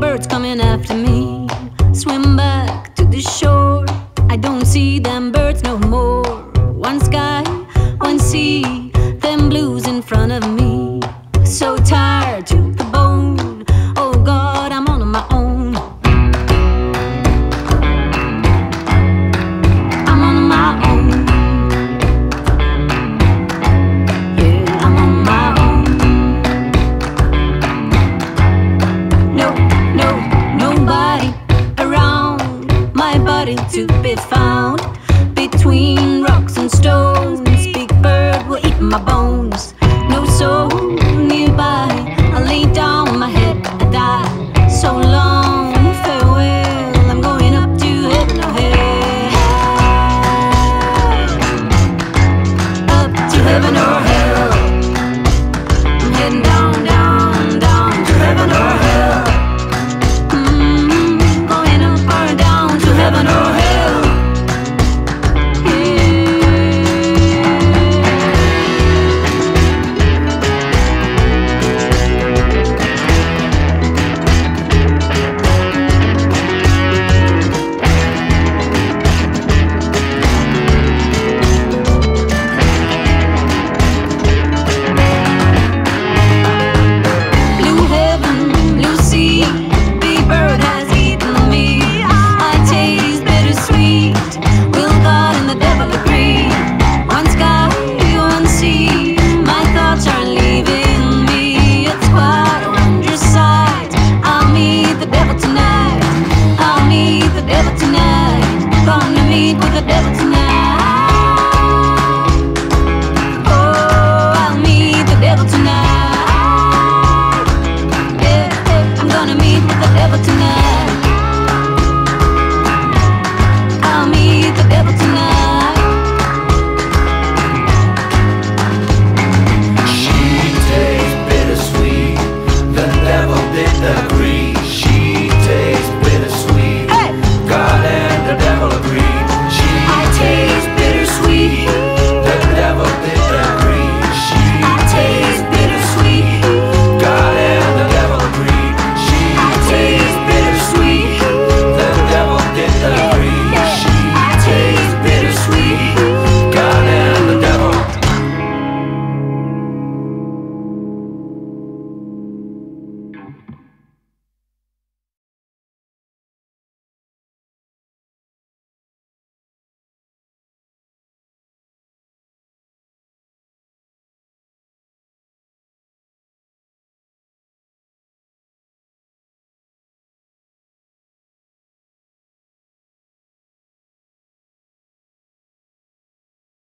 birds coming after me. Swim back to the shore. I don't see them birds no more. One sky, one sea, them blues in front of me. So tired. to be.